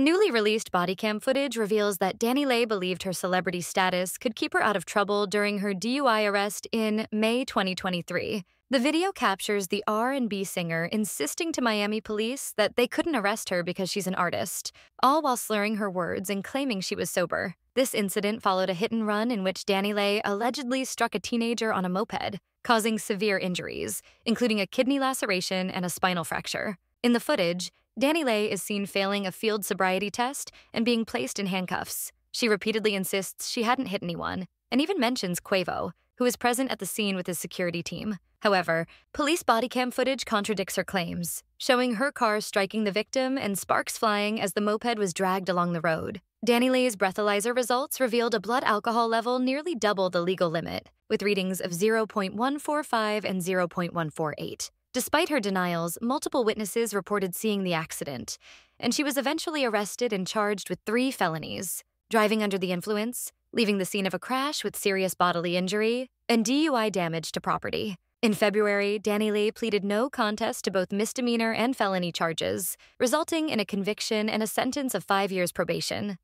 Newly released body cam footage reveals that DaniLeigh believed her celebrity status could keep her out of trouble during her DUI arrest in May 2023. The video captures the R&B singer insisting to Miami police that they couldn't arrest her because she's an artist, all while slurring her words and claiming she was sober. This incident followed a hit and run in which DaniLeigh allegedly struck a teenager on a moped, causing severe injuries, including a kidney laceration and a spinal fracture. In the footage, DaniLeigh is seen failing a field sobriety test and being placed in handcuffs. She repeatedly insists she hadn't hit anyone, and even mentions Quavo, who is present at the scene with his security team. However, police body cam footage contradicts her claims, showing her car striking the victim and sparks flying as the moped was dragged along the road. DaniLeigh's breathalyzer results revealed a blood alcohol level nearly double the legal limit, with readings of 0.145 and 0.148. Despite her denials, multiple witnesses reported seeing the accident, and she was eventually arrested and charged with three felonies driving under the influence, leaving the scene of a crash with serious bodily injury, and DUI damage to property. In February, DaniLeigh pleaded no contest to both misdemeanor and felony charges, resulting in a conviction and a sentence of five years probation.